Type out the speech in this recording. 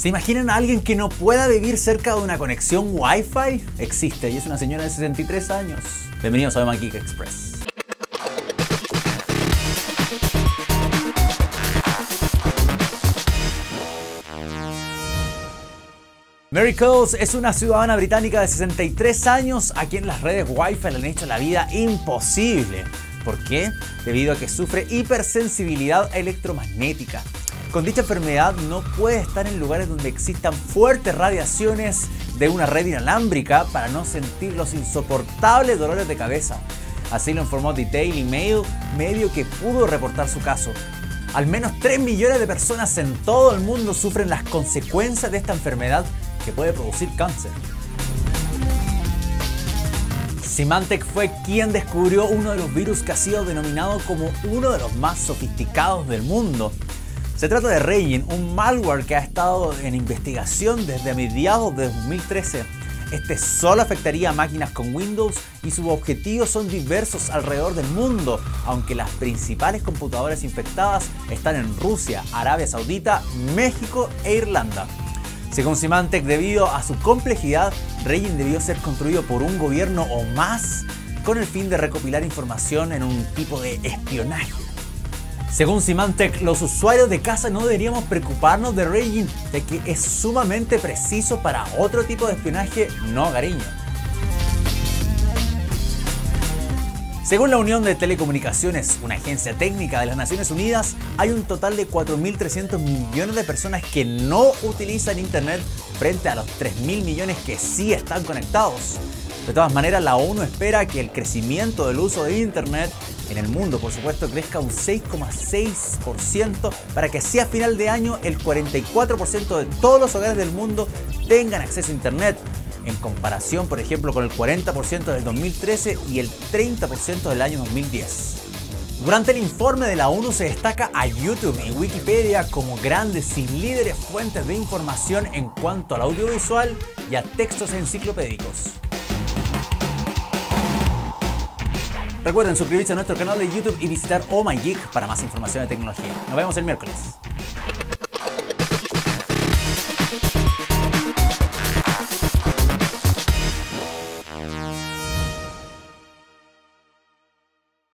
¿Se imaginan a alguien que no pueda vivir cerca de una conexión Wi-Fi? Existe y es una señora de 63 años. Bienvenidos a Geek Express. Mary Coles es una ciudadana británica de 63 años a quien las redes Wi-Fi le han hecho la vida imposible. ¿Por qué? Debido a que sufre hipersensibilidad electromagnética. Con dicha enfermedad no puede estar en lugares donde existan fuertes radiaciones de una red inalámbrica para no sentir los insoportables dolores de cabeza. Así lo informó The Daily Mail, medio que pudo reportar su caso. Al menos 3 millones de personas en todo el mundo sufren las consecuencias de esta enfermedad que puede producir cáncer. Symantec fue quien descubrió uno de los virus que ha sido denominado como uno de los más sofisticados del mundo. Se trata de Regin, un malware que ha estado en investigación desde mediados de 2013. Este solo afectaría a máquinas con Windows y sus objetivos son diversos alrededor del mundo, aunque las principales computadoras infectadas están en Rusia, Arabia Saudita, México e Irlanda. Según Symantec, debido a su complejidad, Regin debió ser construido por un gobierno o más con el fin de recopilar información en un tipo de espionaje. Según Symantec, los usuarios de casa no deberíamos preocuparnos de Regin, de que es sumamente preciso para otro tipo de espionaje no hogareño. Según la Unión de Telecomunicaciones, una agencia técnica de las Naciones Unidas, hay un total de 4.300 millones de personas que no utilizan Internet frente a los 3.000 millones que sí están conectados. De todas maneras, la ONU espera que el crecimiento del uso de Internet en el mundo, por supuesto, crezca un 6,6% para que así a final de año el 44% de todos los hogares del mundo tengan acceso a Internet, en comparación, por ejemplo, con el 40% del 2013 y el 30% del año 2010. Durante el informe de la ONU se destaca a YouTube y Wikipedia como grandes y líderes fuentes de información en cuanto al audiovisual y a textos enciclopédicos. Recuerden suscribirse a nuestro canal de YouTube y visitar Oh My Geek para más información de tecnología. Nos vemos el miércoles.